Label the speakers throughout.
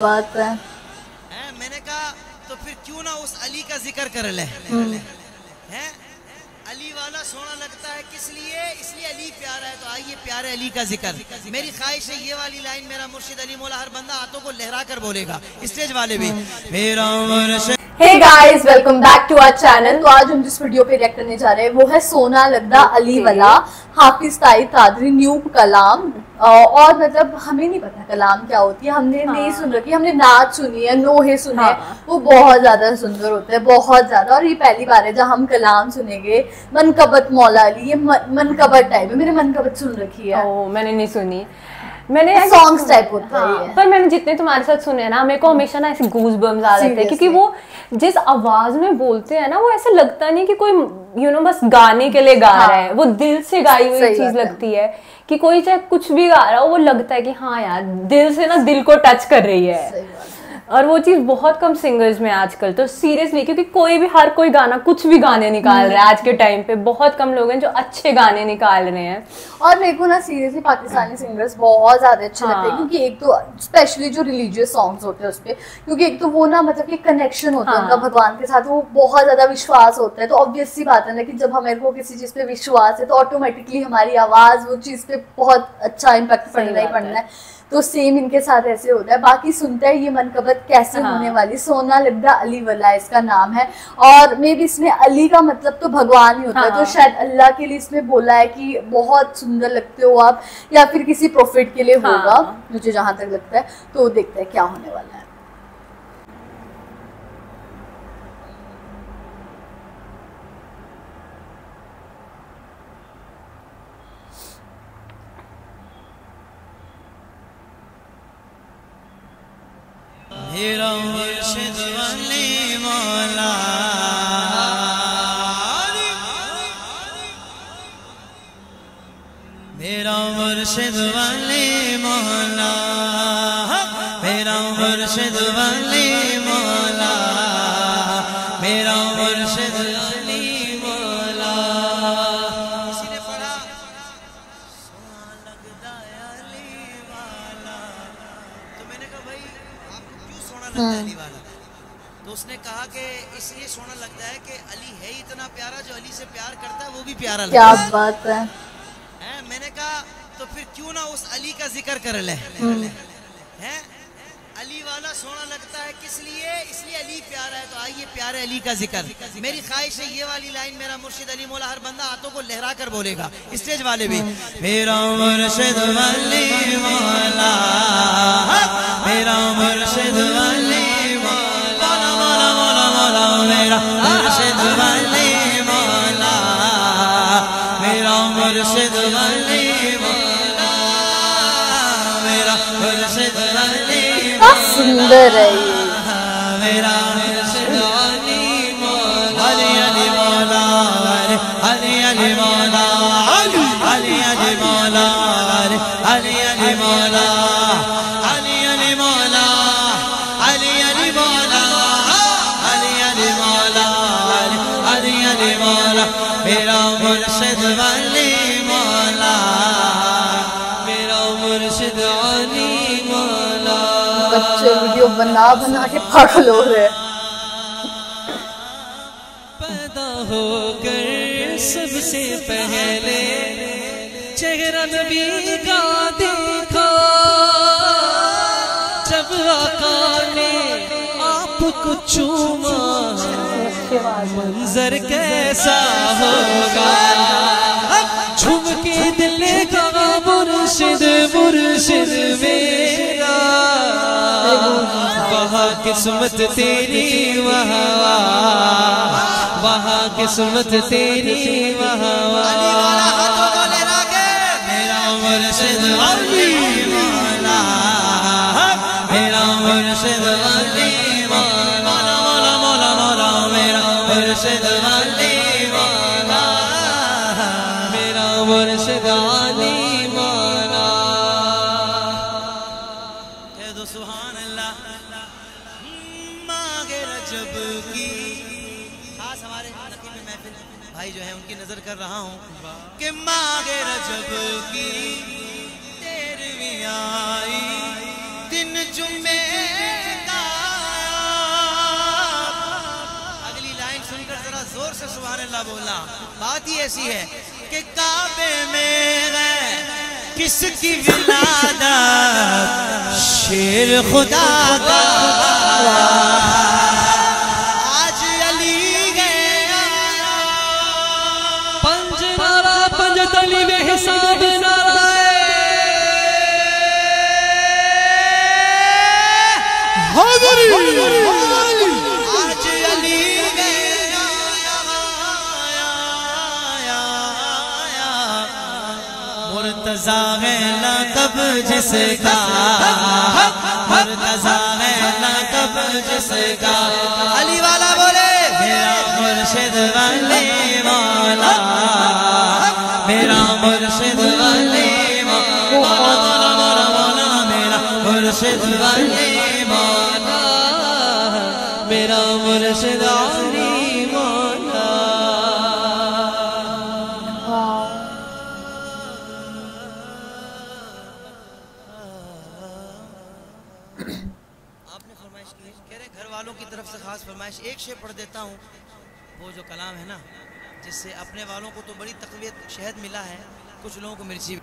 Speaker 1: बात है।
Speaker 2: मैंने कहा तो फिर क्यों ना उस अली का ज़िक्र कर ले?
Speaker 1: हम्म।
Speaker 2: हैं? अली वाला सोना लगता है किस लिए? इसलिए अली प्यारा है तो आइए प्यारे अली का ज़िक्र। मेरी ख्वाहिश है ये वाली लाइन मेरा मुर्शिद अली मोला हर बंदा हाथों को लहरा कर बोलेगा स्टेज वाले भी। मेरा मुर्शिद
Speaker 1: hey guys welcome back to our channel तो आज हम जिस वीडियो पे रिएक्ट करने जा रहे हैं वो है सोना लगदा अली वाला हाफिज ताई तादरी न्यू कलाम। और मतलब हमें नहीं पता कलाम क्या होती है। हमने हाँ। नहीं सुन रखी हमने नाच सुनी है नोहे सुने हैं।
Speaker 3: हाँ।
Speaker 1: वो बहुत ज़्यादा सुंदर होते हैं बहुत ज़्यादा। और ये पहली बार है जहाँ हम कलाम सुनेंगे। मनकबत मौला अली ये मनकबत टाइप है। मैंने मनकबत सुन रखी है।
Speaker 3: ओ, मैंने नहीं सुनी। मैंने
Speaker 1: सॉन्ग्स टाइप होता हैं
Speaker 3: हाँ। पर मैंने जितने तुम्हारे साथ सुने हैं ना मेरे को हमेशा ना ऐसे गूज बम्स आ जाते हैं क्योंकि वो जिस आवाज़ में बोलते हैं ना वो ऐसा लगता नहीं कि कोई यू नो बस गाने के लिए गा
Speaker 1: हाँ।
Speaker 3: रहा है वो दिल से गाई हुई चीज़ लगती है कि कोई चाहे कुछ भी गा रहा हो वो लगता है कि हाँ यार दिल से ना दिल को टच कर रही है
Speaker 1: है।
Speaker 3: और वो चीज़ बहुत कम सिंगर्स में आजकल तो सीरियसली क्योंकि कोई भी हर कोई गाना कुछ भी गाने निकाल रहा है आज के टाइम पे बहुत कम लोग हैं जो अच्छे गाने निकाल रहे हैं
Speaker 1: और मेरे को ना सीरियसली पाकिस्तानी सिंगर्स बहुत ज़्यादा अच्छे
Speaker 3: हाँ।
Speaker 1: लगते हैं क्योंकि एक तो स्पेशली जो रिलीजियस सॉन्ग्स होते हैं उसपे क्योंकि एक तो वो ना मतलब कि कनेक्शन होता है
Speaker 3: हाँ।
Speaker 1: उनका भगवान के साथ वो बहुत ज़्यादा विश्वास होता है तो ऑब्वियस सी बात है ना कि जब हमें को किसी चीज़ पे विश्वास है तो ऑटोमेटिकली हमारी आवाज़ वो चीज़ पे बहुत अच्छा इम्पैक्ट
Speaker 3: सही
Speaker 1: पड़ना ही
Speaker 3: बात है।
Speaker 1: पड़ना है तो सेम इनके साथ ऐसे होता है बाकी सुनते हैं ये मनकबत कैसे
Speaker 3: हाँ।
Speaker 1: होने वाली सोना लिब्दा अली वाला इसका नाम है और मे भी इसमें अली का मतलब तो भगवान ही होता हाँ।
Speaker 3: है हाँ।
Speaker 1: तो शायद अल्लाह के लिए इसमें बोला है कि बहुत सुंदर लगते हो आप या फिर किसी प्रॉफिट के लिए
Speaker 3: हाँ।
Speaker 1: होगा मुझे जहाँ तक लगता है तो देखते हैं क्या होने वाला है
Speaker 2: मेरा मुर्शिद वाले मौला मेरा मुर्शिद वाले मौला मेरा मुर्शिद अली मौला मेरा मुर्शिद सोना लगता है कि अली है ही इतना प्यारा जो अली से प्यार करता है वो भी प्यारा लगता
Speaker 1: क्या
Speaker 2: है।
Speaker 1: बात है।
Speaker 2: हैं? मैंने कहा तो फिर क्यों ना उस अली का ज़िक्र कर ले? हैं? अली वाला सोना लगता है किस लिए? इसलिए अली प्यारा है तो आइए प्यारे अली का ज़िक्र। मेरी ख्वाहिश है ये वाली लाइन मेरा मुर्शिद अली मोला हर बंदा हाथों को लहरा कर बोलेगा स्टेज वाले भी। मेरा मुर्शिद अली मौला मेरा मुर्शिद अली
Speaker 1: सुंदर है
Speaker 2: मेरा मुर्शिद अली
Speaker 1: बना बना के पागल हो रहे हैं।
Speaker 2: पैदा होकर सबसे पहले चेहरा नबी का देखा। जब आका ने आपको चूमा मंजर कैसा होगा? किस्मत तेरी वहाँ वहाँ किस्मत तेरी वहाँ मेरा मुर्शिद अली मेरा मुर्शिद अली मौला। मौला मौला मेरा मुर्शिद मेरा मुर्शिद उनकी नज़र कर रहा हूँ कि मांगे रजब की तेरहवीं आई, दिन जुम्मे अगली लाइन सुनकर जरा ज़ोर से सुबह अल्लाह बोला बात ही ऐसी है कि काबे में किसकी विलादा शेर खुदा का। मुर्तजा है लकब जिसका। मुर्तजा है लकब जिसका। अली वाला बोले, मेरा मुर्शिद वाले। मौला मेरा मुर्शिद वाले। मौला मेरा मुर्शिद वाले मेरा मुर्शिद अली मौला आपने फरमाइश की, कह रहे घर वालों की तरफ़ से खास फरमाइश, एक शेर पढ़ देता हूँ, वो जो कलाम है ना, जिससे अपने वालों को तो बड़ी तकवीत शहद मिला है, कुछ लोगों को मिर्ची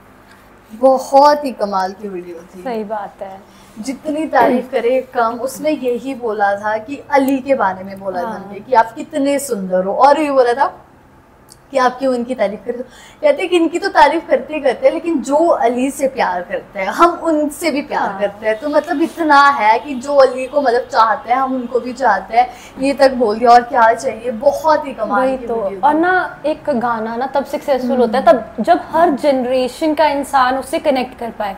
Speaker 1: बहुत ही कमाल की वीडियो थी।
Speaker 3: सही बात है।
Speaker 1: जितनी तारीफ़ करे कम उसने यही बोला था कि अली के बारे में बोला था
Speaker 3: हाँ।
Speaker 1: था कि आप कितने सुंदर हो। और ये बोला था कि आप क्यों इनकी तारीफ़ करते हो? कहते हैं कि इनकी तो तारीफ़ करते ही करते हैं लेकिन जो अली से प्यार करते हैं हम उनसे भी प्यार
Speaker 3: हाँ।
Speaker 1: करते हैं। तो मतलब इतना है कि जो अली को मतलब चाहते हैं हम उनको भी चाहते हैं। ये तक बोल दिया और क्या चाहिए? बहुत ही कमाल
Speaker 3: वही तो। और ना एक गाना ना तब सक्सेसफुल होता है तब जब हर जनरेशन का इंसान उससे कनेक्ट कर पाए।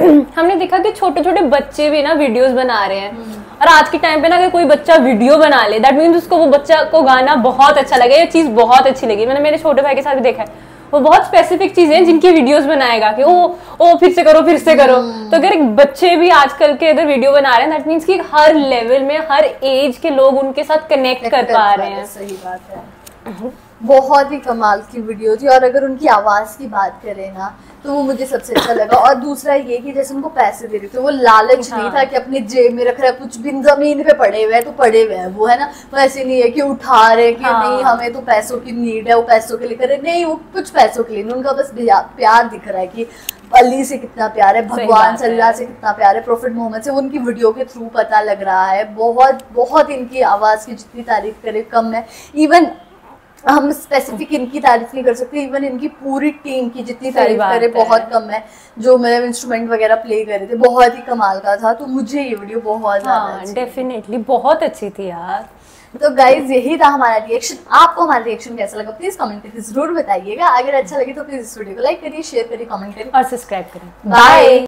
Speaker 3: हमने देखा कि छोटे छोटे बच्चे भी ना वीडियोस बना रहे हैं। और आज के टाइम पे ना अगर कोई बच्चा वीडियो बना ले दैट मीन्स उसको वो बच्चा को गाना बहुत अच्छा लगे ये चीज़ बहुत अच्छी लगी। मैंने मेरे छोटे भाई के साथ भी देखा है। वो बहुत स्पेसिफिक चीज़ें हैं जिनकी वीडियोस बनाएगा कि ओ ओ फिर से करो फिर से करो। तो अगर एक बच्चे भी आजकल के अगर वीडियो बना रहे हैं दैट मीन्स कि हर लेवल में हर एज के लोग उनके साथ कनेक्ट कर पा रहे हैं।
Speaker 1: सही बात है। बहुत ही कमाल की वीडियो थी और अगर उनकी आवाज़ की बात करें ना तो वो मुझे सबसे अच्छा लगा और दूसरा ये कि जैसे उनको पैसे दे रहे थे वो लालच हाँ। नहीं
Speaker 3: हाँ।
Speaker 1: था कि अपने जेब में रख रहा है कुछ भी ज़मीन पे पड़े हुए हैं तो पड़े हुए हैं वो है ना वो ऐसे नहीं है कि उठा रहे हैं कि
Speaker 3: हाँ।
Speaker 1: नहीं हमें तो पैसों की नीड है वो पैसों के लिए करे नहीं वो कुछ पैसों के लिए नहीं उनका बस प्यार दिख रहा है कि अली से कितना प्यार है भगवान
Speaker 3: है।
Speaker 1: सल्लल्लाहु से कितना प्यार है प्रॉफिट मोहम्मद से उनकी वीडियो के थ्रू पता लग रहा है बहुत बहुत इनकी आवाज़ की जितनी तारीफ़ करे कम है इवन हम स्पेसिफिक इनकी तारीफ़ नहीं कर सकते इवन इनकी पूरी टीम की जितनी तारीफ़ करे बहुत कम है। जो मतलब इंस्ट्रूमेंट वगैरह प्ले कर रहे थे बहुत ही कमाल का था। तो मुझे ये वीडियो बहुत ज़्यादा
Speaker 3: हाँ डेफिनेटली बहुत अच्छी थी यार।
Speaker 1: तो गाइज़ यही था हमारा रिएक्शन आपको हमारा रिएक्शन कैसा लगा? प्लीज़ कमेंट करके ज़रूर बताइएगा। अगर अच्छा लगे तो प्लीज़ इस वीडियो को लाइक करिए शेयर करिए कमेंट करिए।
Speaker 3: और सब्सक्राइब करें।
Speaker 1: बाय